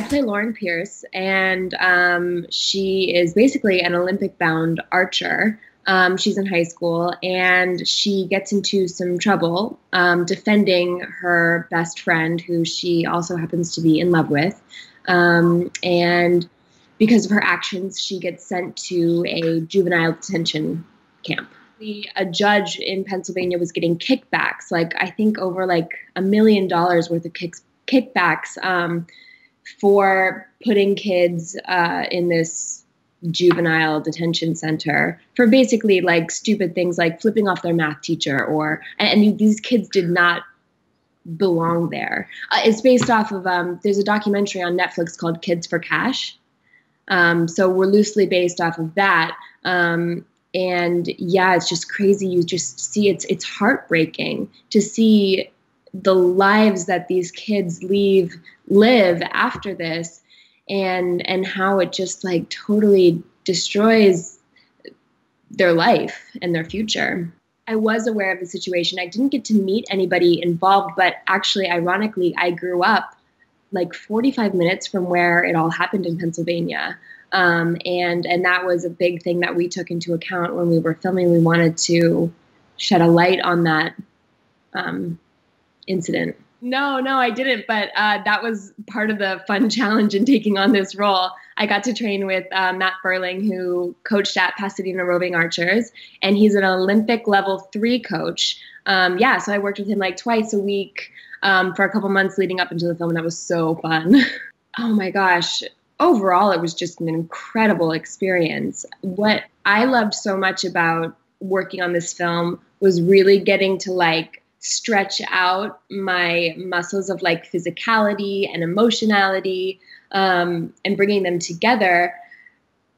play Lauren Pierce, and um, she is basically an Olympic bound archer. Um, she's in high school and she gets into some trouble um, defending her best friend, who she also happens to be in love with. Um, and because of her actions, she gets sent to a juvenile detention camp. A judge in Pennsylvania was getting kickbacks, like I think over like a million dollars worth of kicks, kickbacks um, for putting kids uh, in this juvenile detention center for basically like stupid things like flipping off their math teacher or and, these kids did not belong there. Uh, it's based off of um, there's a documentary on Netflix called Kids for Cash. Um, so we're loosely based off of that. Um, and yeah, it's just crazy. You just see it's it's heartbreaking to see the lives that these kids leave live after this and and how it just like totally destroys their life and their future. I was aware of the situation. I didn't get to meet anybody involved, but actually, ironically, I grew up like 45 minutes from where it all happened in Pennsylvania. Um, and and that was a big thing that we took into account when we were filming. We wanted to shed a light on that um, incident. No, no, I didn't. But uh, that was part of the fun challenge in taking on this role. I got to train with uh, Matt Burling, who coached at Pasadena Roving Archers, and he's an Olympic level three coach. Um, yeah, so I worked with him like twice a week um, for a couple months leading up into the film. And that was so fun. oh my gosh. Overall, it was just an incredible experience. What I loved so much about working on this film was really getting to like stretch out my muscles of like physicality and emotionality um, and bringing them together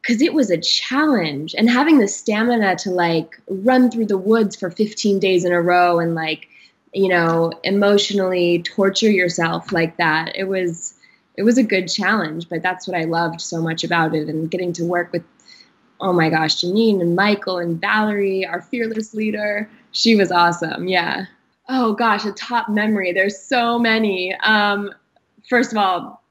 because it was a challenge. And having the stamina to like run through the woods for 15 days in a row and like you know emotionally torture yourself like that it was it was a good challenge but that's what i loved so much about it and getting to work with oh my gosh jeanine and michael and valerie our fearless leader. She was awesome yeah oh gosh, a top memory. There's so many. Um, first of all,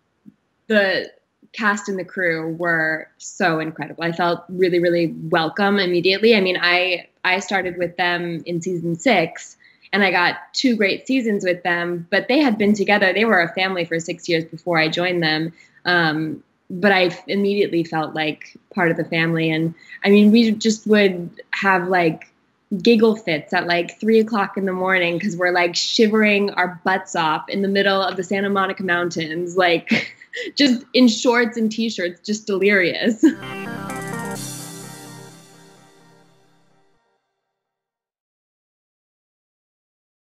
the cast and the crew were so incredible. I felt really, really welcome immediately. I mean, I I started with them in season six, and I got two great seasons with them. But they had been together; they were a family for six years before I joined them. Um, but I immediately felt like part of the family, and I mean, we just would have like giggle fits at like three o'clock in the morning because we're like shivering our butts off in the middle of the Santa Monica Mountains, like just in shorts and t shirts, just delirious. Um,